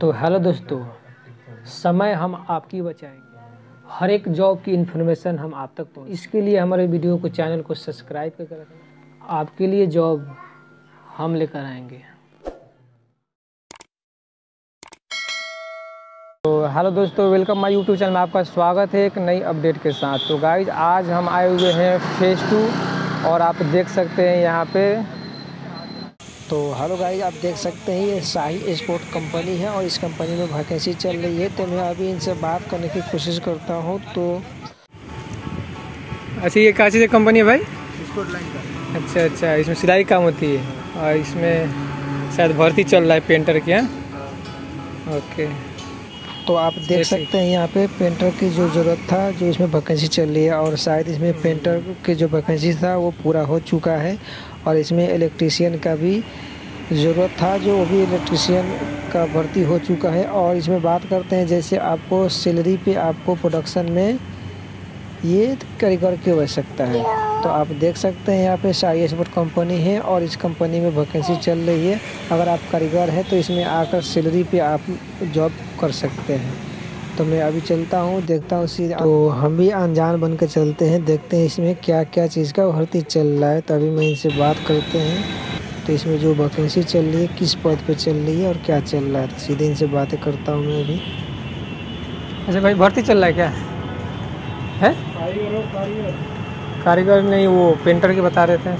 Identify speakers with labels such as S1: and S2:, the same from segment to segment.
S1: तो हेलो दोस्तों, समय हम आपकी बचाएँगे। हर एक जॉब की इन्फॉर्मेशन हम आप तक पहुँच इसके लिए हमारे वीडियो को, चैनल को सब्सक्राइब कर रखें आपके लिए जॉब हम लेकर आएँगे। तो हेलो दोस्तों, वेलकम माय यूट्यूब चैनल में आपका स्वागत है एक नई अपडेट के साथ। तो गाइज़, आज हम आए हुए हैं फ़ेज़ टू, और आप देख सकते हैं यहाँ पे
S2: तो हेलो गाइस आप देख सकते हैं ये शाही स्पोर्ट कंपनी है और इस कंपनी में वैकेंसी चल रही है। तो मैं अभी इनसे बात करने की कोशिश करता हूँ तो
S1: अच्छा ये कहाँ से कंपनी है भाई? अच्छा अच्छा इसमें सिलाई काम होती है। और इसमें शायद भर्ती चल रहा है पेंटर की हाँ? ओके
S2: तो आप देख सकते हैं यहाँ पे पेंटर की जो ज़रूरत था जो इसमें वैकेंसी चल रही है और शायद इसमें पेंटर की जो वैकेंसी था वो पूरा हो चुका है। और इसमें इलेक्ट्रीशियन का भी ज़रूरत था, जो वो भी इलेक्ट्रीशियन का भर्ती हो चुका है। और इसमें बात करते हैं, जैसे आपको सैलरी पे आपको प्रोडक्शन में ये कारीगर की आवश्यकता है। तो आप देख सकते हैं, यहाँ पे शाही एक्सपोर्ट कंपनी है और इस कंपनी में वैकेंसी चल रही है। अगर आप कारीगर हैं तो इसमें आकर सैलरी पे आप जॉब कर सकते हैं। तो मैं अभी चलता हूँ देखता हूँ सीधा तो हम भी अनजान बन के चलते हैं देखते हैं इसमें क्या क्या चीज़ का भर्ती चल रहा है। तो अभी मैं इनसे बात करते हैं। तो इसमें जो वैकेंसी चल रही है किस पद पे चल रही है और क्या चल रहा है? तो सीधे इनसे बातें करता हूँ मैं अभी।
S1: अच्छा भाई भर्ती चल रहा है क्या? है? कारीगर नहीं वो पेंटर की बता रहे थे।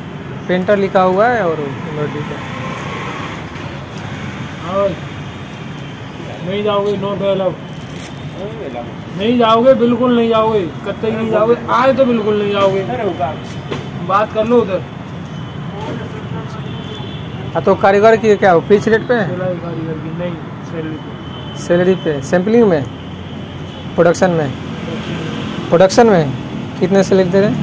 S1: पेंटर लिखा हुआ है और का।
S3: नहीं जाओगे नो डेवलप नहीं जाओगे बिल्कुल नहीं जाओगे। कतई नहीं जाओगे आए तो बिल्कुल नहीं जाओगे। बात कर लो उधर।
S1: हाँ तो कारीगर की क्या हो फिक्स रेट पे
S3: कारीगर की नहीं सैलरी पे।
S1: सैलरी पे सैम्पलिंग में? प्रोडक्शन में? प्रोडक्शन में? कितने सैलरी दे रहे हैं?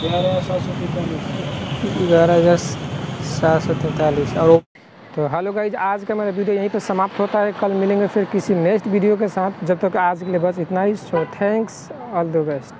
S3: ग्यारह सात सौ तैतालीस।
S1: ग्यारह हज़ार सात सौ तैंतालीस। और तो हेलो गाइज़ आज का मेरा वीडियो यहीं पर समाप्त होता है। कल मिलेंगे फिर किसी नेक्स्ट वीडियो के साथ। जब तक आज के लिए बस इतना ही। So thanks all the best